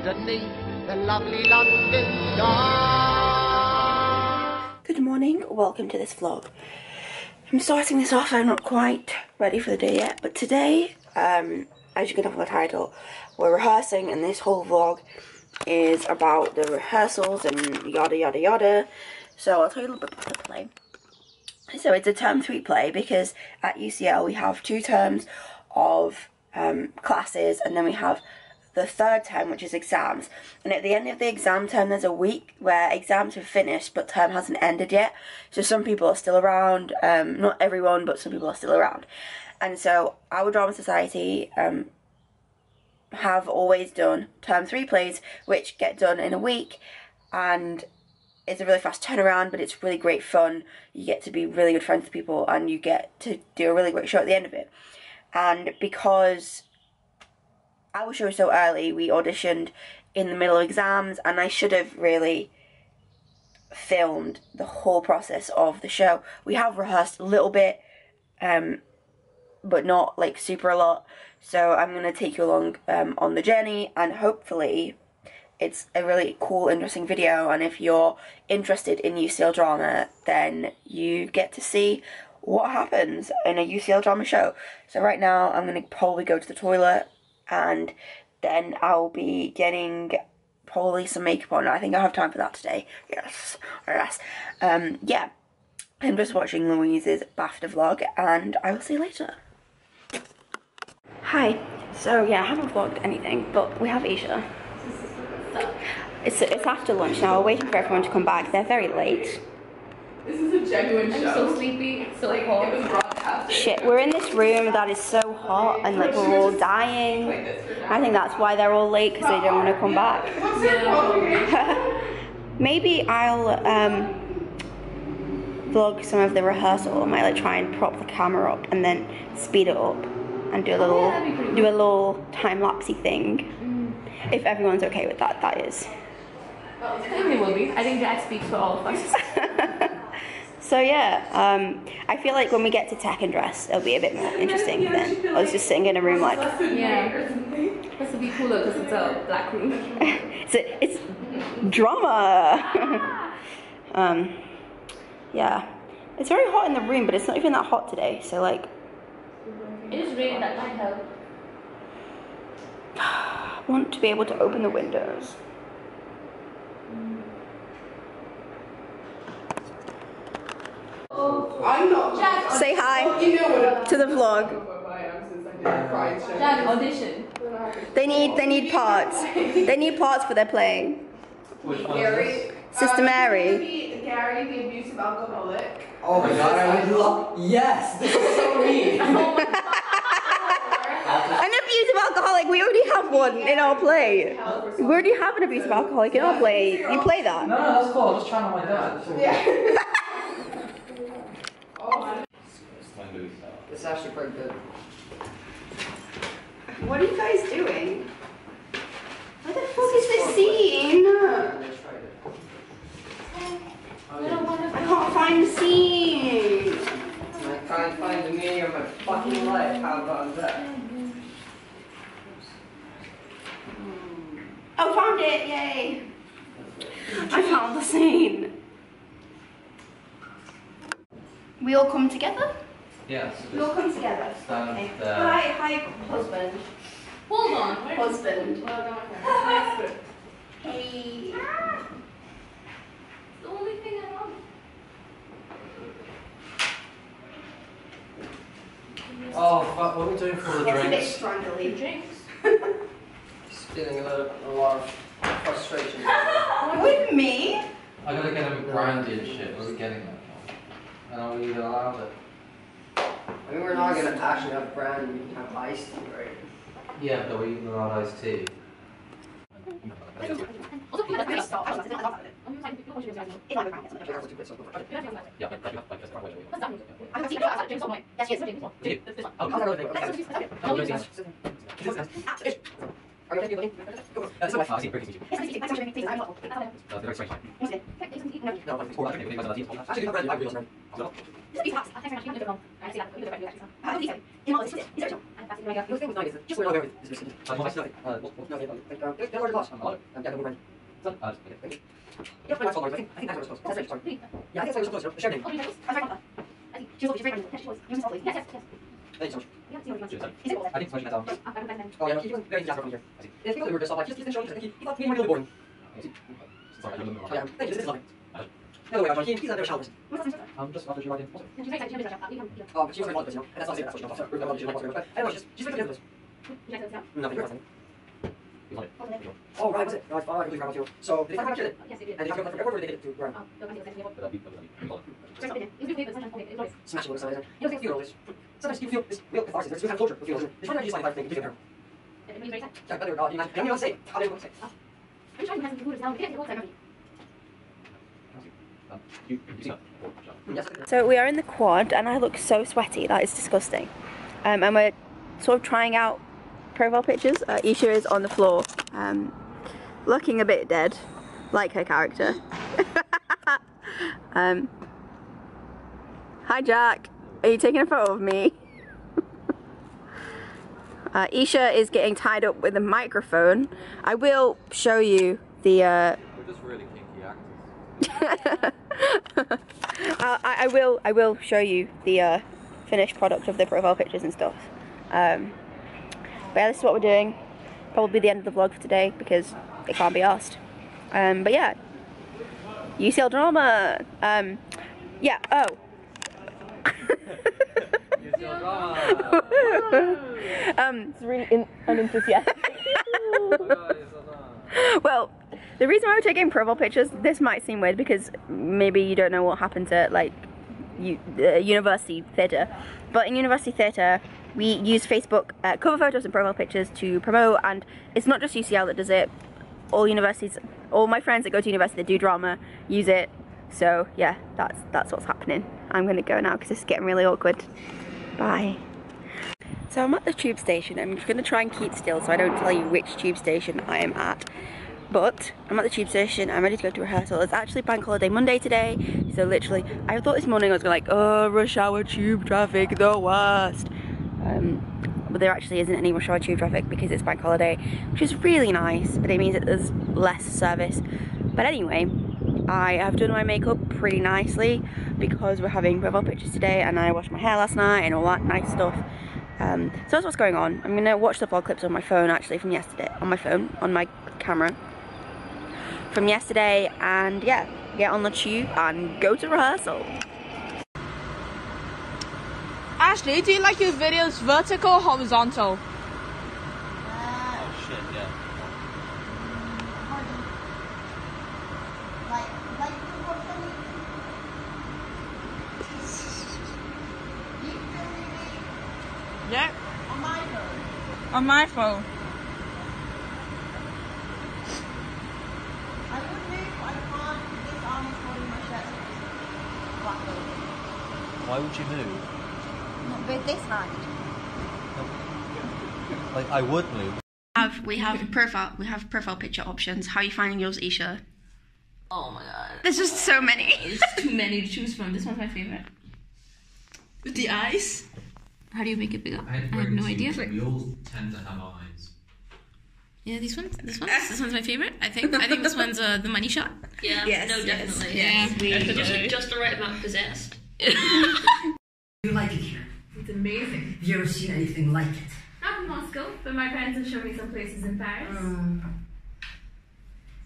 underneath the lovely London. Good morning, welcome to this vlog. I'm starting this off, I'm not quite ready for the day yet, but today, um, as you can tell from the title, we're rehearsing and this whole vlog is about the rehearsals and yada yada yada. So I'll tell you a little bit about the play. So it's a term three play because at UCL we have two terms of um, classes and then we have the third term which is exams. And at the end of the exam term there's a week where exams have finished but term hasn't ended yet. So some people are still around um, not everyone but some people are still around. And so our drama society um, have always done term three plays which get done in a week and it's a really fast turnaround but it's really great fun. You get to be really good friends with people and you get to do a really great show at the end of it. And because our show was so early, we auditioned in the middle of exams, and I should have really filmed the whole process of the show. We have rehearsed a little bit, um, but not like super a lot. So I'm gonna take you along um, on the journey, and hopefully, it's a really cool, interesting video. And if you're interested in UCL drama, then you get to see what happens in a UCL drama show. So right now I'm to probably go to the toilet and then I'll be getting probably some makeup on. I think I have time for that today. Yes, yes. Um, yeah, I'm just watching Louise's BAFTA vlog and I will see you later. Hi. So yeah, I haven't vlogged anything, but we have Isha. It's, it's after lunch now. We're waiting for everyone to come back. They're very late. This is a genuine I'm show. so sleepy, so like, cold. It was broadcasted. Shit, we're in this room that is so hot and like we're all dying. Like this for I think that's why they're all late because they don't want to come back. What's your qualification? Maybe I'll um, vlog some of the rehearsal. I might like try and prop the camera up and then speed it up and do a little Oh, that'd be pretty do a little time lapsey thing. If everyone's okay with that, that is. I think they will be. I think that speaks for all of us. So yeah, um, I feel like when we get to tech and dress, it'll be a bit more interesting than I was just sitting in a room like Yeah. This will be cooler because it's a black room. it's it's drama. um, yeah, it's very hot in the room, but it's not even that hot today. So like, It is raining, that might help. I want to be able to open the windows. I'm not. Say hi You know to the vlog. I am since I did the pride show. Jack, audition. They need they need parts. They need parts for their playing. Gary. Sister uh, Mary. Gary, Gary, the abusive alcoholic. Oh my god, I would love. Yes, this is so me. An abusive alcoholic. We already have one in our play. We already have an abusive alcoholic in our play. You play that. No, no, that's cool. I was just trying on my dad. Yeah. oh, It's actually quite good. What are you guys doing? Where the fuck is this scene? I can't find the scene. I can't find the meaning of my fucking life. How about that? Oh, found it! Yay! I found the scene. We all come together. Yes. We all come together. Stand Okay. there. Hi, hi, husband. Hold on. Where Husband. Well, Hey. the only thing I want? Oh fuck! What are we doing for the It's a bit drinks? strangly. Drinks? Just feeling a little, a lot of frustration. With me? I gotta get him brandy and shit. Where are we getting that from? And are we even allowed it? I mean, we're not gonna actually have brand. We can have iced tea, right? Yeah, but we even allowed iced tea. Is The thing with nine is that just where over is missing. No, no, no, like, um, get a larger glass. I'm not. Um, yeah, no, we're fine. Uh. Thank you. I think, I think I think. Thank you. I think. Oh, were I think I don't know. Oh, yeah, thank you, this is lovely. No way, John, he, he's a bit of a shallow person. I'm just after you writing. Oh, but she was very positive, you know, and that's not saying that's what she wants. So, we're not what she wants, I don't know, she's, she's very good at this. Nothing, nothing. He's on it. Oh, right, was it? Right, oh, I completely forgot about you. So, did they find out it? And did you have to go from everywhere or did they get it to ground? But that'd be, that'd be, he's on it. Smash it with something. You know, the funeral is, sometimes you feel this real catharsis, there's some kind of closure with funerals. There's one of these like thing, completely different. Yeah, but they were, uh, you know, I don't know what to say. How do you want to say? Um, you, you see that? Oh, shut up. Yes, So we are in the quad, and I look so sweaty. That is disgusting. Um, and we're sort of trying out profile pictures. Uh, Isha is on the floor, um, looking a bit dead, like her character. um, hi, Jack. Are you taking a photo of me? uh, Isha is getting tied up with a microphone. I will show you the. Uh, We're just really kinky actors. uh, I, I will I will show you the uh, finished product of the profile pictures and stuff. Um, but yeah, this is what we're doing. Probably the end of the vlog for today because it can't be asked. Um, but yeah, UCL drama. Um, yeah. Oh. You drama? um, it's really in- unenthusiastic. well, the reason why we're taking profile pictures, this might seem weird because maybe you don't know what happened to like u- uh, university theatre, but in university theatre we use Facebook uh, cover photos and profile pictures to promote, and it's not just UCL that does it. All universities, all my friends that go to university that do drama use it. So yeah, that's that's what's happening. I'm gonna go now because it's getting really awkward. Bye. So I'm at the tube station. I'm just going to try and keep still so I don't tell you which tube station I am at. But I'm at the tube station. I'm ready to go to rehearsal. It's actually bank holiday Monday today. So literally, I thought this morning I was going to like, oh, rush hour tube traffic, the worst. Um, but there actually isn't any rush hour tube traffic because it's bank holiday, which is really nice. But it means that there's less service. But anyway, I have done my makeup pretty nicely because we're having profile pictures today and I washed my hair last night and all that nice stuff. Um, so that's what's going on. I'm gonna watch the vlog clips on my phone actually from yesterday, on my phone, on my camera from yesterday and yeah, get on the tube and go to rehearsal. Ashley, do you like your videos vertical or horizontal? Oh shit, yeah. Yeah. On my phone. On my phone. Why would you move? But this hand. Like, I would move. Have we have profile we have profile picture options. How are you finding yours, Isha? Oh my god. There's just so many. It's too many to choose from. This one's my favorite. With the eyes? How do you make it bigger? I have no idea. We all tend to have eyes. Yeah, these ones. This one. This one's my favorite. I think. I think this one's uh, the money shot. Yeah, Yes, no, yes, definitely. yes, we just, do. just the right amount possessed. You like it here? It's amazing. Have you ever seen anything like it? Not from Moscow, but my parents have shown me some places in Paris. Um,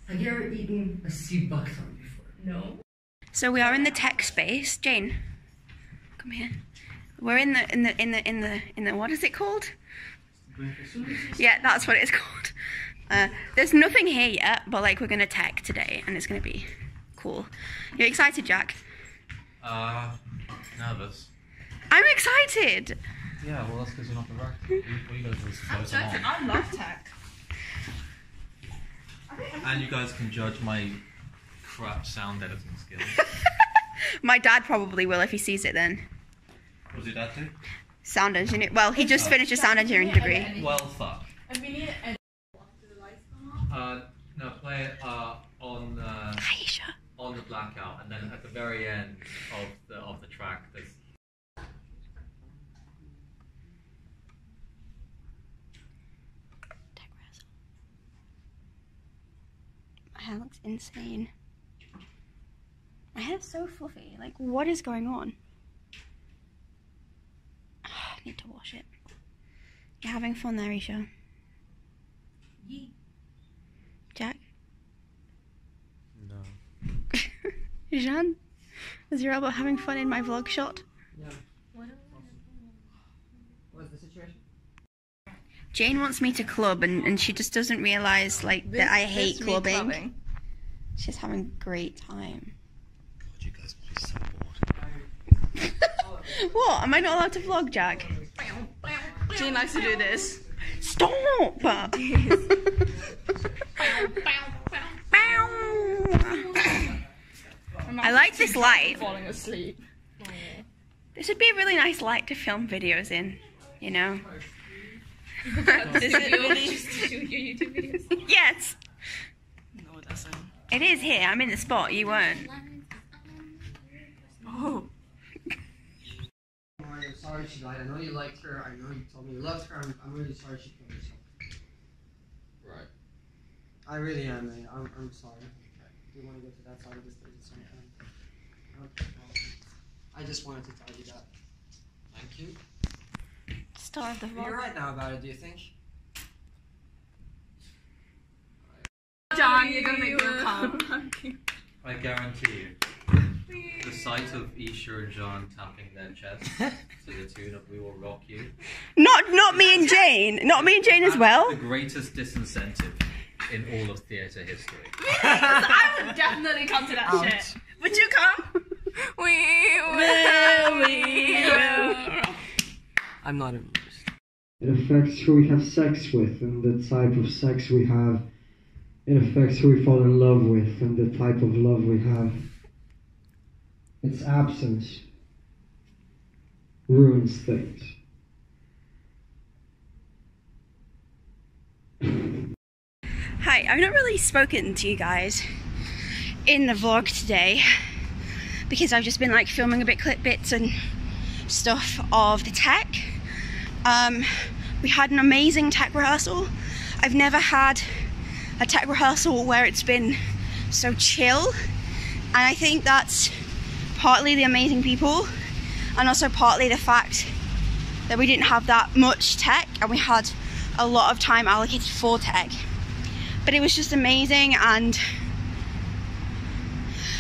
have you ever eaten a sea buckthorn before? No. So we are in the tech space. Jane, come here. We're in the in the in the in the in the what is it called? Yeah, that's what it's called. Uh, there's nothing here yet, but like we're gonna tech today, and it's gonna be cool. You excited, Jack? Uh, nervous. I'm excited. Yeah, well, that's because you're not the right. We, we go to this close along. I love tech. And you guys can judge my crap sound editing skills. My dad probably will if he sees it. Then was it that too? Sound engineer. Well, he just finished a sound engineering degree. Well, fuck. Uh, no, play uh, on uh, Aisha. on the blackout, and then at the very end of the of the track, there's My hair looks insane. My hair's so fluffy. Like, what is going on? I need to wash it. You're having fun there, Isha. Jack? No. Jean? Is your elbow having fun in my vlog shot? Yeah. What's the situation? Jane wants me to club and, and she just doesn't realise like that I hate clubbing. She's having a great time. God, you guys must be so bored. What? Am I not allowed to vlog, Jack? Jane likes to do this. Stop! I like this light. Falling asleep. This would be a really nice light to film videos in, you know? This is you only used to shoot your YouTube videos. yes, No, it doesn't. it is here. I'm in the spot. You weren't. Oh. I'm sorry she died. I know you liked her. I know you told me you loved her. I'm, I'm really sorry she killed herself. Right. I really am, man. I'm, I'm sorry. Do you want to go to that side of the stage at some point? Okay. I just wanted to tell you that. Thank you. Star of the You're vlog. right now about it, do you think? John, you're gonna make me calm. I guarantee you, the sight of Isha and John tapping their chests to the tune of "We Will Rock You" Not not me and Jane. Not me and Jane as well. the greatest disincentive in all of theatre history. I would definitely come to that Ouch. shit. Would you come? we will, we will. I'm not amused. It affects who we have sex with and the type of sex we have. It affects who we fall in love with and the type of love we have. Its absence ruins things. Hi, I've not really spoken to you guys in the vlog today because I've just been like filming a bit clip bits and stuff of the tech. Um, we had an amazing tech rehearsal. I've never had a tech rehearsal where it's been so chill, and I think that's partly the amazing people and also partly the fact that we didn't have that much tech and we had a lot of time allocated for tech. But it was just amazing and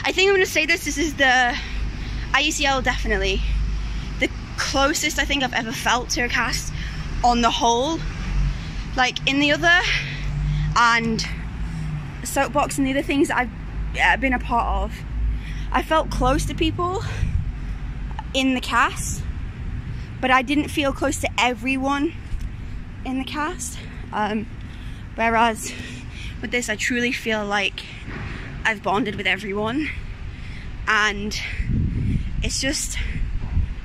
I think I'm gonna say this this is the IUCL definitely the closest I think I've ever felt to a cast on the whole. Like in the other and soapbox and the other things that I've been a part of I felt close to people in the cast but I didn't feel close to everyone in the cast. Um, whereas with this I truly feel like I've bonded with everyone and it's just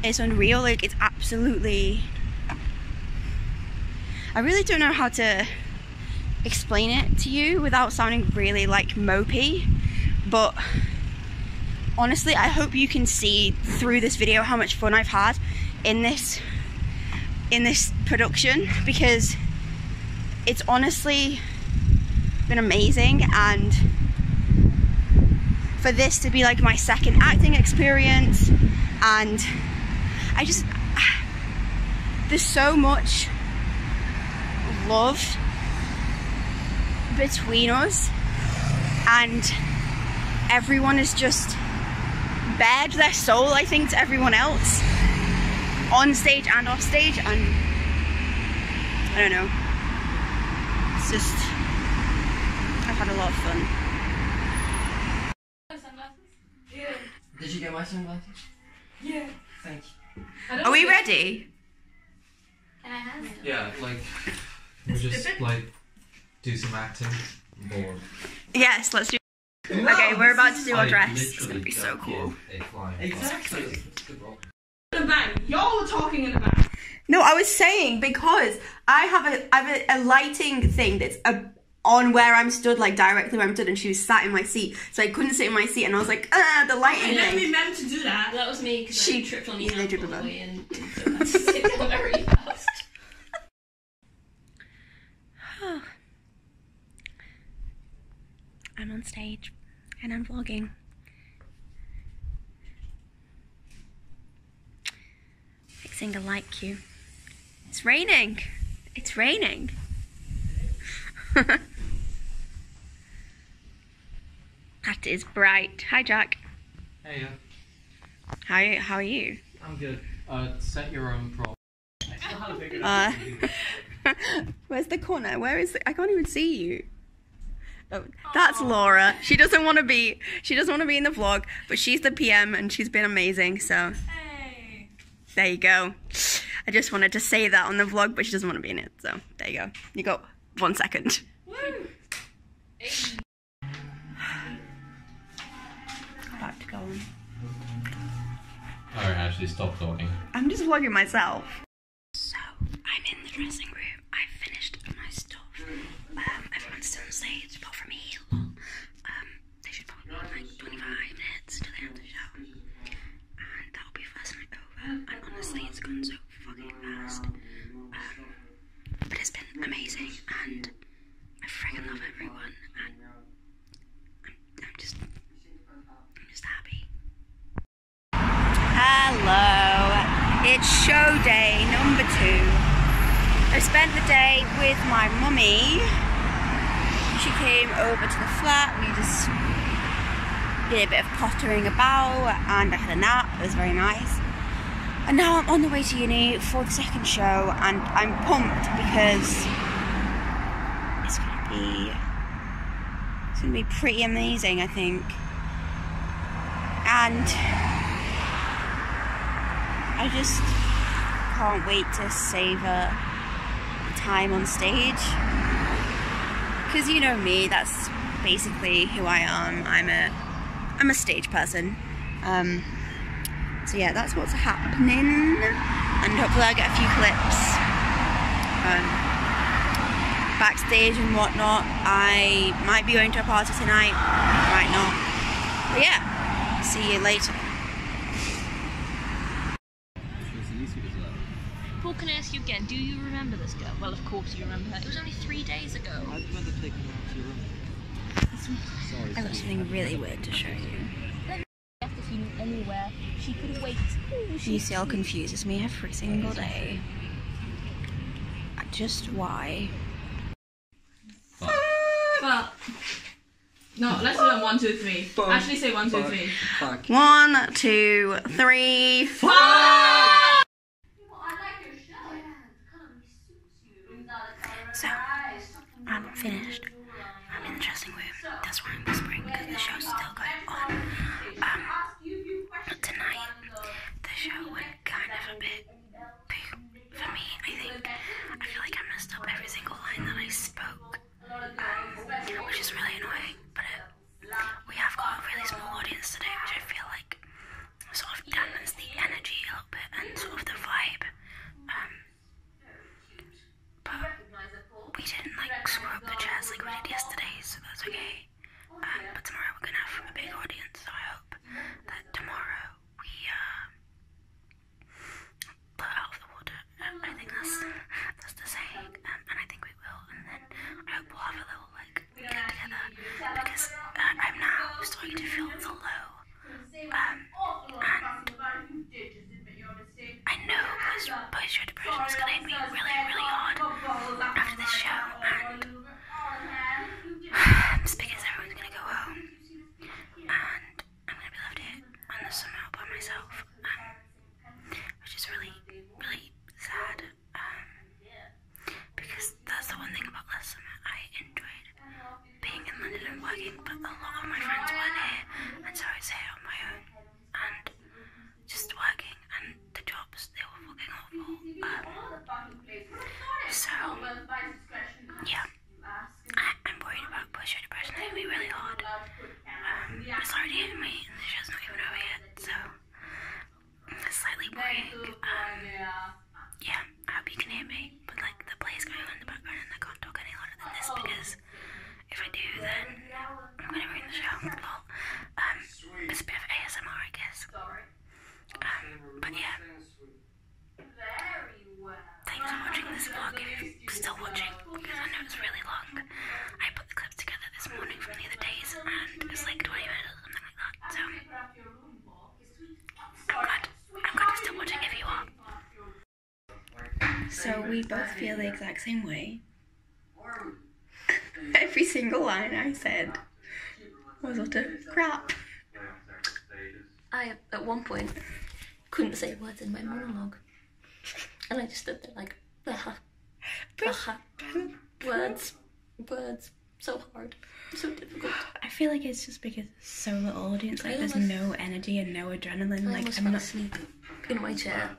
it's unreal. Like it's absolutely I really don't know how to explain it to you without sounding really like mopey but honestly I hope you can see through this video how much fun I've had in this in this production because it's honestly been amazing. And for this to be like my second acting experience and I just there's so much love between us and everyone is just bared their soul I think to everyone else on stage and off stage and I don't know it's just I've had a lot of fun Did you get my sunglasses? Yeah. Thank you. are we ready Can I have Yeah, like we just like do some acting. Bored. yes let's do okay we're about to do our I dress it's gonna be so cool give A flying Exactly. fuck. It's good rock. In the back. Y'all were talking in the back. No, I was saying because I have a I have a, a lighting thing that's a, on where I'm stood, like directly where I'm stood, and she was sat in my seat, so I couldn't sit in my seat, and I was like, ah, the lighting I never thing. meant to do that. That was me because She- I tripped on the yeah, they amp did all the that. way and, and so I had to sit down very fast. I'm on stage and I'm vlogging. Fixing a light cue. It's raining. It's raining. that is bright. Hi, Jack. Hey, yeah. How how are you? I'm good. Uh, set your own prop. I still had a big Uh, where's the corner? Where is it? I can't even see you. Oh, that's Laura. She doesn't want to be. She doesn't want to be in the vlog, but she's the PM and she's been amazing. So hey. there you go. I just wanted to say that on the vlog, but she doesn't want to be in it. So there you go. You got one second. About to go on. Alright, actually, stop talking. I'm just vlogging myself. So, I'm in the dressing room. I've finished my stuff. Um, everyone's still on stage, apart from me. lol. Um, they should probably be like 25 minutes till they have the show. And that'll be first night over. And honestly, it's gone so fucking fast. Um, but it's been amazing, and I freaking love everyone. And I'm, I'm just, I'm just happy. Hello, it's show day number two. I spent the day with my mummy. She came over to the flat. We just did a bit of pottering about and I had a nap. It was very nice. And now I'm on the way to uni for the second show and I'm pumped because it's gonna be it's gonna be pretty amazing I think. And I just can't wait to savor time on stage. Because you know me, that's basically who I am. I'm a I'm a stage person. Um, so yeah, that's what's happening. And hopefully I'll get a few clips um, backstage and whatnot. I might be going to a party tonight, might not. But yeah, see you later. Can I ask you again? Do you remember this girl? Well, of course you remember her. It was only three days ago. I'd rather take her out to your room. Sorry. I got something really weird to show you. If you knew anywhere, she could wait. Ooh, she UCL confuses me every single day. Just why? But no, let's do it on one, two, three. Actually, say one, two, three. Fuck. One, two, three. So, I'm finished. I'm in the dressing room. That's why I'm we both feel the exact same way. Every single line I said was utter crap. I, at one point, couldn't say words in my monologue. And I just stood there like, ah, ah, words, words, so hard, so difficult. I feel like it's just because it's so little audience, like I there's no energy and no adrenaline. I like I'm fell not. asleep in my chair.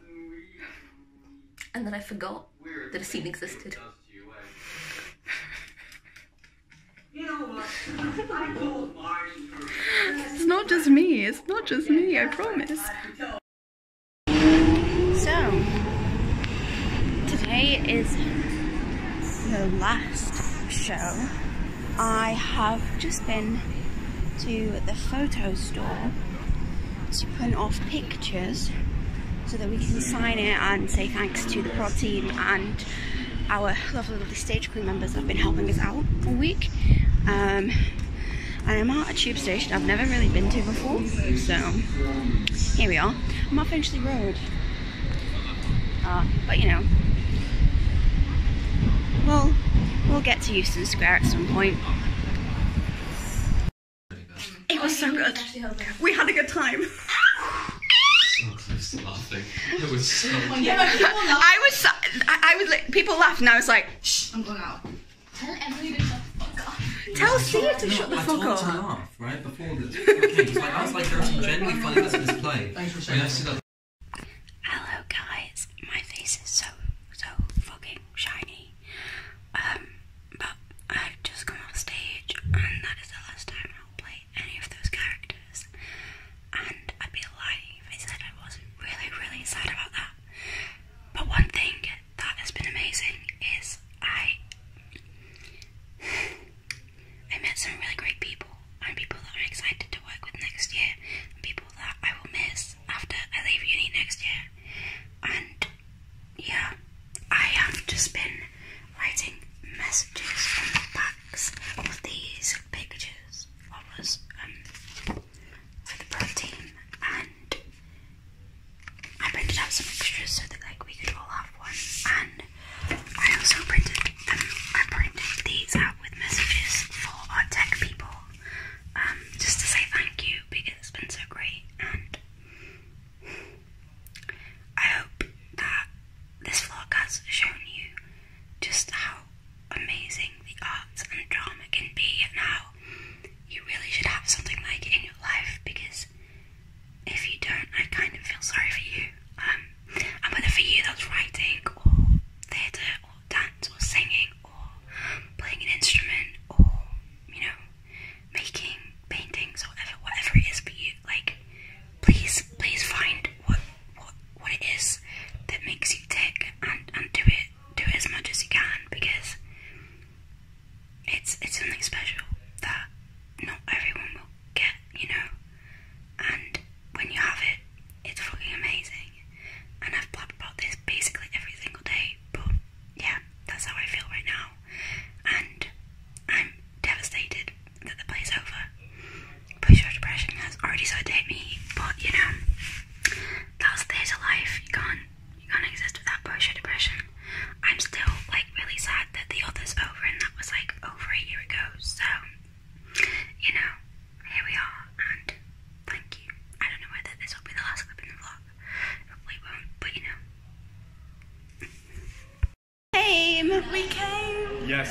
And then I forgot that a scene existed. It's not just me. It's not just me. I promise. So today is the last show. I have just been to the photo store to print off pictures so that we can sign it and say thanks to the prod team and our lovely, lovely stage crew members that have been helping us out all week. Um, and I'm at a tube station I've never really been to before, so here we are. I'm at Finchley Road, uh, but you know, we'll we'll get to Euston Square at some point. It was so good. We had a good time. So close to laughing. It was so. Oh I was, I, I was like, people laughed, and I was like, shh, I'm going out. Tell Emily to shut the fuck up. tell Steve to No, shut the I fuck told her to laugh, right? Before the. Okay, it's like, I was like, there are some genuinely funny bits in this play. Thanks for I sharing.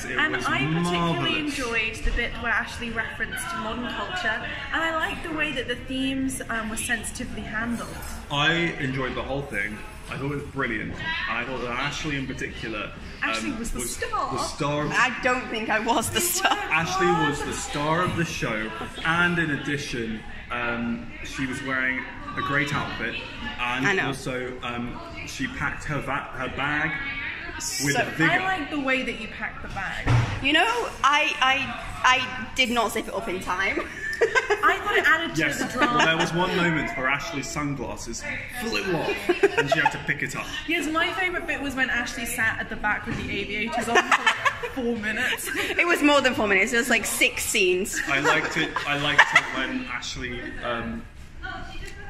Yes, it And was I particularly marvelous. enjoyed the bit where Ashley referenced modern culture, and I liked the way that the themes um, were sensitively handled. I enjoyed the whole thing. I thought it was brilliant. And I thought that Ashley in particular um, Ashley was the star. The star of, I don't think I was the star. Ashley was the star of the show, and in addition, um, she was wearing a great outfit, I and know. also um, she packed her va- her bag with So- vigor. I like the way that you pack the bag. You know, I I I did not zip it up in time. I thought it added to Yes, the well, there was one moment where Ashley's sunglasses flew off, and she had to pick it up. Yes, my favourite bit was when Ashley sat at the back with the aviators on for like four minutes. it was more than four minutes. It was like six scenes. I liked it. I liked it when Ashley um,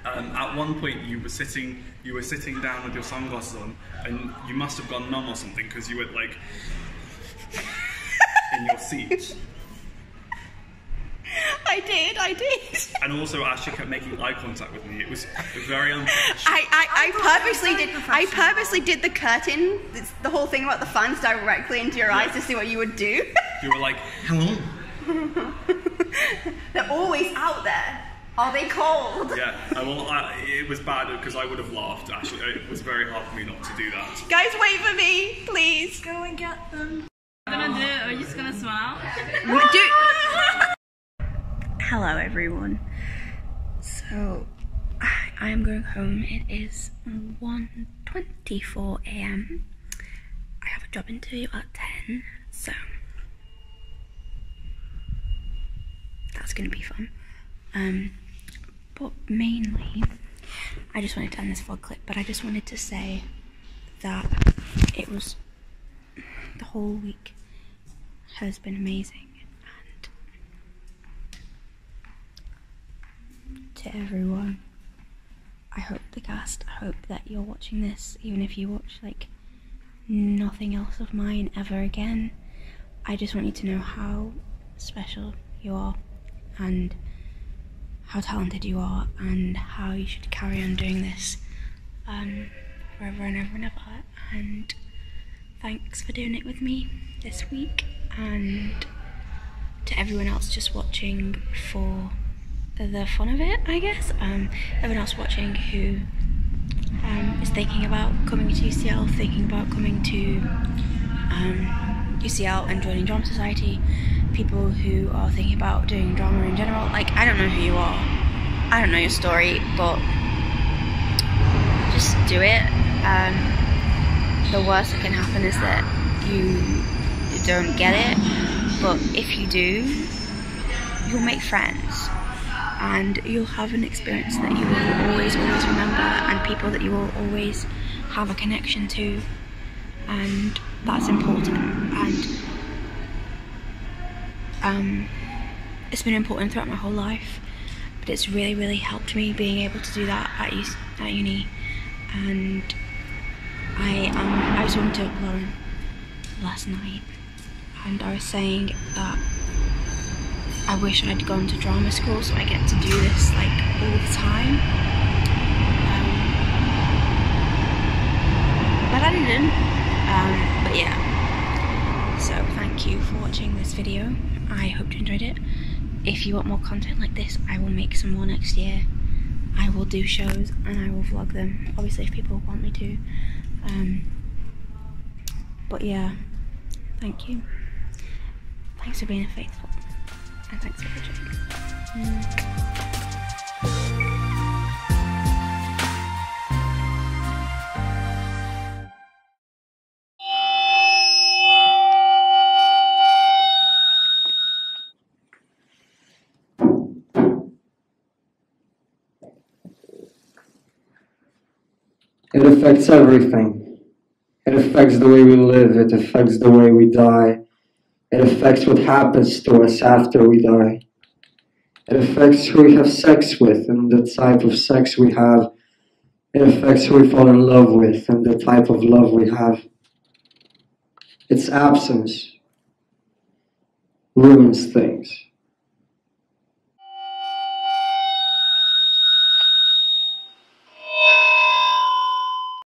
um, at one point you were sitting you were sitting down with your sunglasses on, and you must have gone numb or something because you were like in your seat. I did, I did. And also, Ashley kept making eye contact with me. It was, it was very unprofessional. I, I, I purposely did. I purposely did the curtain, the whole thing about the fans directly into your eyes to see what you would do. You were like, hello. They're always out there. Are they cold? Yeah, I, well, I, it was bad because I would have laughed. Actually, it was very hard for me not to do that. Guys, wait for me, please. Go and get them. gonna do are you just gonna smile? Hello, everyone. So, I I am going home. It is 1.24 a.m. I have a job interview at 10, so that's going to be fun. Um, but mainly, I just wanted to end this vlog clip, but I just wanted to say that it was the whole week has been amazing and to everyone I hope the cast I hope that you're watching this even if you watch like nothing else of mine ever again. I just want you to know how special you are and how talented you are and how you should carry on doing this um, forever and ever and ever. And thanks for doing it with me this week. And to everyone else just watching for the fun of it I guess. Um, everyone else watching who um, is thinking about coming to UCL thinking about coming to um, UCL and joining drama society people who are thinking about doing drama in general. Like I don't know who you are. I don't know your story but just do it. Um, the worst that can happen is that you don't get it, but if you do, you'll make friends. And you'll have an experience that you will always, always remember and people that you will always have a connection to, and that's important. And um, it's been important throughout my whole life, but it's really, really helped me being able to do that at, U- at uni. And I um, I was talking to Lauren last night, and I was saying that I wish I'd gone to drama school so I get to do this like all the time. Um, but I didn't. Um, but yeah. So thank you for watching this video. I hope you enjoyed it. If you want more content like this, I will make some more next year. I will do shows and I will vlog them. Obviously, if people want me to. Um, but yeah, thank you. Thanks for being faithful. And thanks for watching. Mm. Affects everything. It affects the way we live, it affects the way we die. It affects what happens to us after we die. It affects who we have sex with and the type of sex we have. It affects who we fall in love with and the type of love we have. Its absence ruins things.